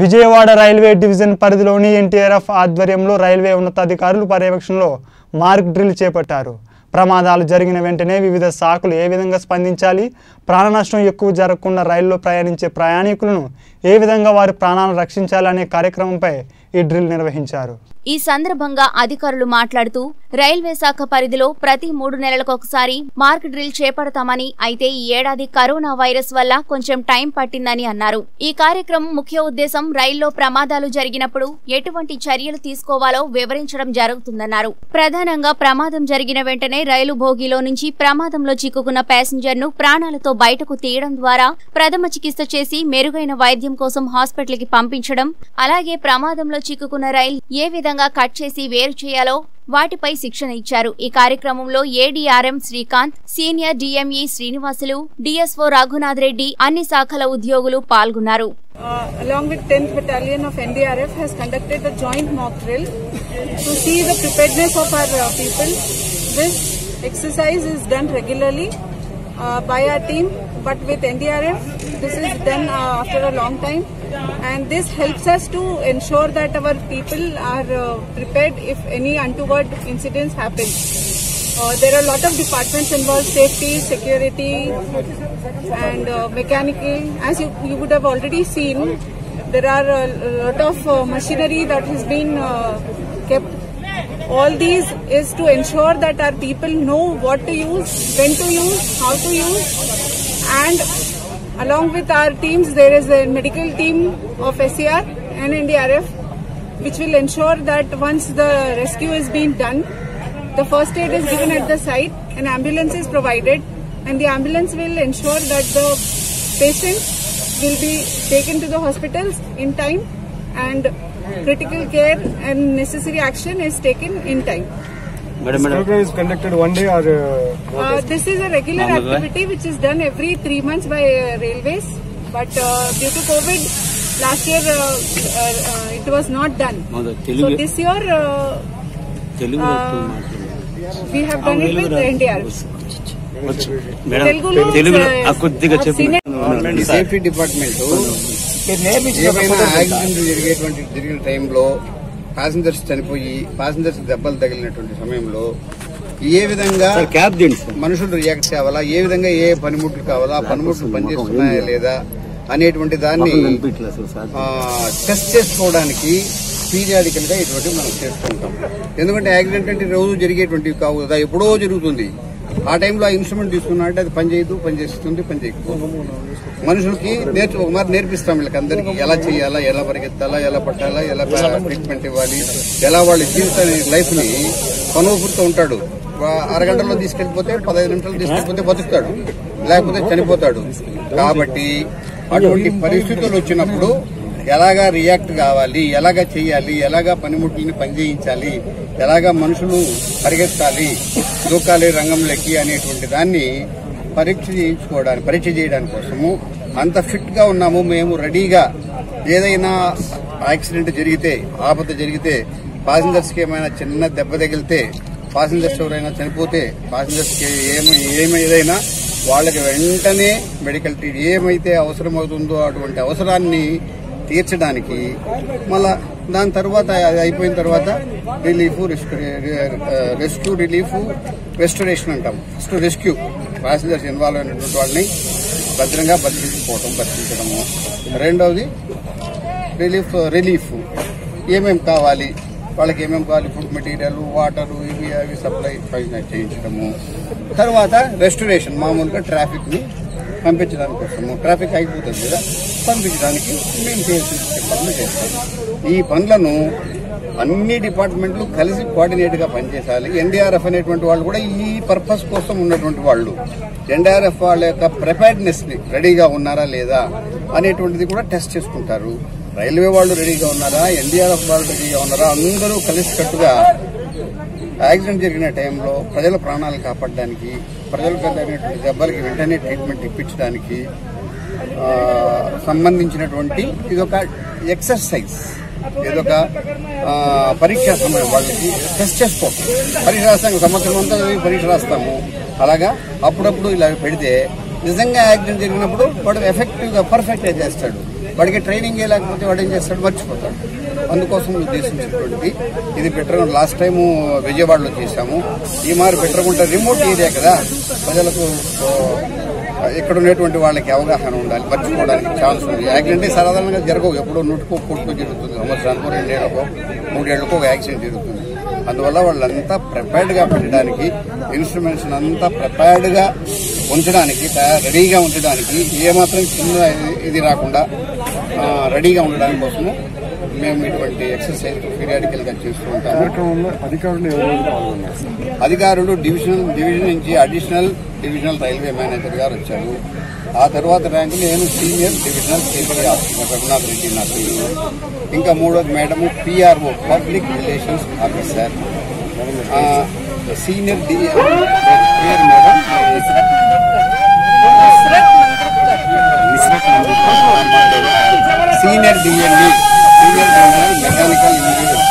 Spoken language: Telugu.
విజయవాడ రైల్వే డివిజన్ పరిధిలోని ఎన్టీఆర్ఎఫ్ ఆధ్వర్యంలో రైల్వే ఉన్నతాధికారులు పర్యవేక్షణలో మార్క్ డ్రిల్ చేపట్టారు. ప్రమాదాలు జరిగిన వెంటనే వివిధ శాఖలు ఏ విధంగా స్పందించాలి ప్రాణ నష్టం ఎక్కువ జరగకుండా రైల్లో ప్రయాణించే ప్రయాణికులను ఏ విధంగా వారి ప్రాణాలను రక్షించాలి అనే కార్యక్రమంపై ఈ డ్రిల్ నిర్వహించారు. ఈ సందర్భంగా అధికారులు మాట్లాడుతూ రైల్వే శాఖ పరిధిలో ప్రతి మూడు నెలలకొకసారి మార్క్ డ్రిల్ చేపడతామని అయితే ఈ ఏడాది కరోనా వైరస్ వల్ల కొంచెం టైం పట్టిందని అన్నారు. ఈ కార్యక్రమం ముఖ్య ఉద్దేశం రైల్లో ప్రమాదాలు జరిగినప్పుడు ఎటువంటి చర్యలు తీసుకోవాలో వివరించడం జరుగుతుందన్నారు. ప్రధానంగా ప్రమాదం జరిగిన వెంటనే రైలు భోగిలో నుంచి ప్రమాదంలో చిక్కుకున్న ప్యాసింజర్ను ప్రాణాలతో బయటకు తీయడం ద్వారా ప్రథమ చికిత్స చేసి మెరుగైన వైద్యం కోసం హాస్పిటల్కి పంపించడం అలాగే ప్రమాదంలో చిక్కుకున్న రైలు ఏ విధంగా విధంగా కట్ చేసి వేరు చేయాలో వాటిపై శిక్షణ ఇచ్చారు. ఈ కార్యక్రమంలో ADRM Srikanth senior DME Srinivasulu DSO Raghunath Reddy అన్ని శాఖల ఉద్యోగులు పాల్గొన్నారు. Along with tenth battalion of NDRF has conducted the joint mock drill to see the preparedness of exercise is done regularly by R team but with NDRF this is done after long time and this helps us to ensure that our people are uh, prepared if any untoward incidents happen. Uh, there are a lot of departments involved safety, security, and uh, mechanical. As you, you would have already seen, there are a lot of uh, machinery that has been uh, kept. All these is to ensure that our people know what to use, when to use, how to use, and along with our teams, there is a medical team of SCR and NDRF, which will ensure that once the rescue is being done, the first aid is given at the site, an ambulance is provided, and the ambulance will ensure that the patient will be taken to the hospitals in time and critical care and necessary action is taken in time. Madam, madam. program is conducted one day or uh, Uh, this is a regular activity which is done every three months by uh, railways, but uh, due to COVID, last year uh, uh, uh, it was not done. మోద So Telugu this year uh, Telugu ఆ, వస్తూ మాట్లాడండి. we have done it with the NDRF. వచ్చు. మేడం తెలుగులో తెలుగులో uh, ఆ కొద్దిగా our చెప్పు senior- ఈ సేఫ్టీ డిపార్ట్మెంట్ ఏమైనా యాక్సిడెంట్ జరిగేటువంటి జరిగిన టైంలో ప్యాసింజర్స్ చనిపోయి ప్యాసింజర్స్ దెబ్బలు తగిలినటువంటి సమయంలో ఏ విధంగా మనుషులు రియాక్ట్ కావాలా? ఏ విధంగా ఏ పనిముట్లు కావాలా? పనిముట్లు పనిచేస్తున్నాయా లేదా అనేటువంటి దాన్ని టెస్ట్ చేసుకోవడానికి పీరియాడికల్గా ఇటువంటి మనం చేస్తూ ఉంటాం ఎందుకంటే యాక్సిడెంట్ అంటే రోజు జరిగేటువంటివి కావు కదా ఎప్పుడో జరుగుతుంది. ఆ టైంలో ఆ ఇన్స్ట్రుమెంట్ తీసుకున్నట్టు అది పని చేయదు పని పని మనుషులకి నేర్చు ఒక మరి నేర్పిస్తాం వీళ్ళకి అందరికీ. ఎలా చేయాలా ఎలా పరిగెత్తాలా ఎలా పట్టాలా ఎలా ట్రీట్మెంట్ ఇవ్వాలి ఎలా వాళ్ళ జీవితాన్ని లైఫ్ని ని ఉంటాడు. అరగంటలో తీసుకెళ్ళిపోతే పదహైదు నిమిషాలు తీసుకెళ్ళిపోతే బతుకుతాడు. లేకపోతే చనిపోతాడు. కాబట్టి అటువంటి పరిస్థితులు వచ్చినప్పుడు ఎలాగా రియాక్ట్ కావాలి ఎలాగా చేయాలి ఎలాగా పనిముట్లని పనిచేయించాలి ఎలాగా మనుషులు పరిగెత్తాలి దూకాలి రంగంలోకి అనేటువంటి దాన్ని పరీక్ష చేయించుకోవడానికి పరీక్ష చేయడానికి కోసము అంత ఫిట్గా ఉన్నాము మేము రెడీగా ఏదైనా యాక్సిడెంట్ జరిగితే ఆపద జరిగితే ప్యాసింజర్స్కి ఏమైనా చిన్న దెబ్బ తగిలితే పాసింజర్స్ ఎవరైనా చనిపోతే ప్యాసింజర్స్కి ఏమి ఏదైనా వాళ్ళకి వెంటనే మెడికల్ ట్రీట్ ఏమైతే అవసరమవుతుందో అటువంటి అవసరాన్ని తీర్చడానికి. మళ్ళా దాని తర్వాత అది అయిపోయిన తర్వాత రిలీఫ్ రెస్క్యూ రిలీఫ్ రెస్టరేషన్ అంటాం. First rescue. ప్యాసింజర్స్ ఇన్వాల్వ్ అయినటువంటి వాళ్ళని భద్రంగా బతికించుకోవటం బతికించడము. రెండవది రిలీఫ్ రిలీఫ్. ఏమేమి కావాలి? వాళ్ళకి ఏమేమి కావాలి? ఫుడ్ మెటీరియల్ వాటర్ ఇవి అవి సప్లై చేయించడము. తర్వాత రెస్టరేషన్ మామూలుగా ట్రాఫిక్ని పంపించడానికి వస్తాము ట్రాఫిక్ అయిపోతుంది కదా పంపించడానికి మేము చేయాల్సిన పనులు చేస్తాం. ఈ పనులను అన్ని డిపార్ట్మెంట్లు కలిసి కోఆర్డినేట్గా పనిచేయాలి ఎన్డీఆర్ఎఫ్ అనేటువంటి వాళ్ళు కూడా ఈ పర్పస్ కోసం ఉన్నటువంటి వాళ్ళు. ఎన్డీఆర్ఎఫ్ వాళ్ళ యొక్క ప్రిపేర్డ్నెస్ని రెడీగా ఉన్నారా లేదా అనేటువంటిది కూడా టెస్ట్ చేసుకుంటారు. రైల్వే వాళ్ళు రెడీగా ఉన్నారా? ఎన్డీఆర్ఎఫ్ వాళ్ళు రెడీగా ఉన్నారా? అందరూ కలిసికట్టుగా యాక్సిడెంట్ జరిగిన టైంలో ప్రజల ప్రాణాలు కాపాడడానికి ప్రజలకు కలిగినటువంటి దెబ్బలకి వెంటనే ట్రీట్మెంట్ ఇప్పించడానికి సంబంధించినటువంటి ఇదొక ఎక్సర్సైజ్. ఇదొక ఆ, పరీక్షా సమయం వాళ్ళకి టెస్ట్ చేసుకోవటం పరీక్ష రాస్తాం సంవత్సరం అంతా పరీక్ష రాస్తాము. అలాగా? అప్పుడప్పుడు ఇలా పెడితే నిజంగా యాక్సిడెంట్ జరిగినప్పుడు వాడు ఎఫెక్టివ్గా పర్ఫెక్ట్గా చేస్తాడు. వాడికి ట్రైనింగ్ లేకపోతే వాడు ఏం చేస్తాడు? మర్చిపోతాడు. అందుకోసం ఉద్దేశించినటువంటిది. ఇది పెట్టడం లాస్ట్ టైము విజయవాడలో చేశాము. ఈ మారి పెట్టకుండా రిమోట్ ఏరియా కదా. ప్రజలకు ఇక్కడ ఉన్నటువంటి వాళ్ళకి అవగాహన ఉండాలి మర్చిపోవడానికి ఛాన్స్ ఉంది యాక్సిడెంట్ సాధారణంగా జరగవు. ఎప్పుడో నూటికో కోటికో జరుగుతుంది. సంవత్సరానికో రెండేళ్ళకో మూడేళ్ళకో ఒక యాక్సిడెంట్ జరుగుతుంది. అందువల్ల వాళ్ళంతా ప్రిపేర్డ్గా పెట్టడానికి ఇన్స్ట్రుమెంట్స్ అంతా ప్రిపేర్డ్గా ఉంచడానికి రెడీగా ఉంచడానికి ఏమాత్రం చిన్న ఇది- ఇది రాకుండా రెడీగా ఉండడానికి కోసము మేము ఇటువంటి ఎక్సర్సైజ్ పీరియాడికల్గా చేస్తూ ఉంటాము. కార్యక్రమంలో అధికారులు డివిజనల్ డివిజన్ నుంచి అడిషనల్ డివిజనల్ రైల్వే మేనేజర్ గారు వచ్చారు. ఆ తర్వాత ర్యాంకు నేను senior divisional safety officer Raghunath Reddy నా పేరు. ఇంకా మూడోది madam PRO public relations officer senior D senior DLE senior mechanical engineer.